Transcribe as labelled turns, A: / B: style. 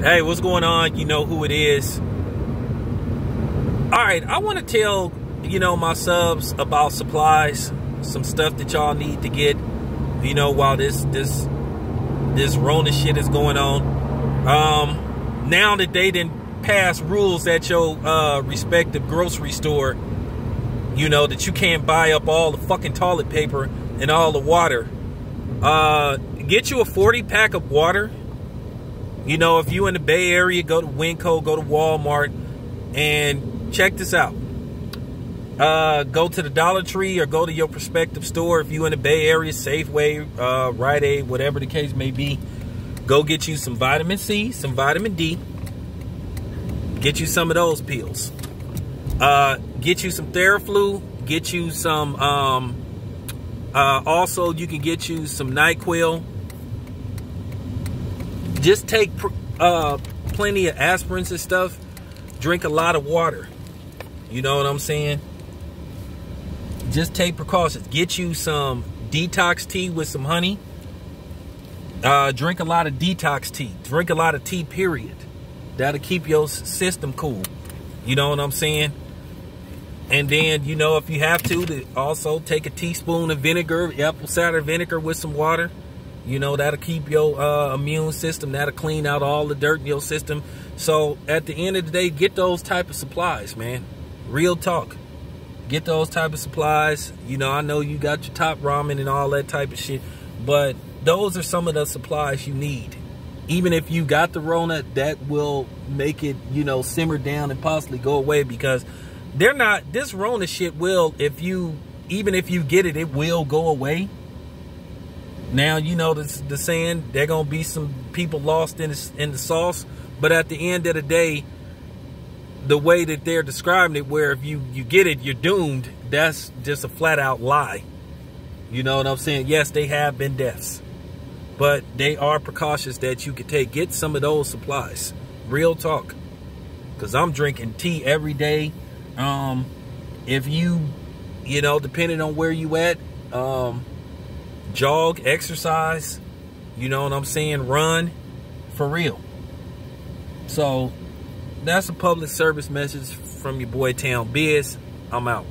A: Hey, what's going on? You know who it is. All right, I want to tell, you know, my subs about supplies, some stuff that y'all need to get, you know, while this this this Rona shit is going on. Um now that they didn't pass rules at your uh respective grocery store, you know, that you can't buy up all the fucking toilet paper and all the water. Uh get you a 40 pack of water you know, if you in the Bay Area, go to Winco, go to Walmart, and check this out. Uh, go to the Dollar Tree or go to your prospective store. If you in the Bay Area, Safeway, uh, Rite Aid, whatever the case may be, go get you some vitamin C, some vitamin D. Get you some of those pills. Uh, get you some Theraflu. Get you some. Um, uh, also, you can get you some Nyquil just take uh, plenty of aspirins and stuff. Drink a lot of water. You know what I'm saying? Just take precautions. Get you some detox tea with some honey. Uh, drink a lot of detox tea. Drink a lot of tea, period. That'll keep your system cool. You know what I'm saying? And then, you know, if you have to, to also take a teaspoon of vinegar, apple cider vinegar with some water. You know, that'll keep your uh, immune system, that'll clean out all the dirt in your system. So at the end of the day, get those type of supplies, man. Real talk. Get those type of supplies. You know, I know you got your top ramen and all that type of shit, but those are some of the supplies you need. Even if you got the Rona, that will make it, you know, simmer down and possibly go away because they're not, this Rona shit will, if you, even if you get it, it will go away now you know the, the saying there gonna be some people lost in the, in the sauce, but at the end of the day, the way that they're describing it, where if you you get it, you're doomed. That's just a flat out lie. You know what I'm saying? Yes, they have been deaths, but they are precautions that you could take. Get some of those supplies. Real talk, because I'm drinking tea every day. Um, if you, you know, depending on where you at, um, jog, exercise, you know what I'm saying, run for real. So that's a public service message from your boy Town Biz. I'm out.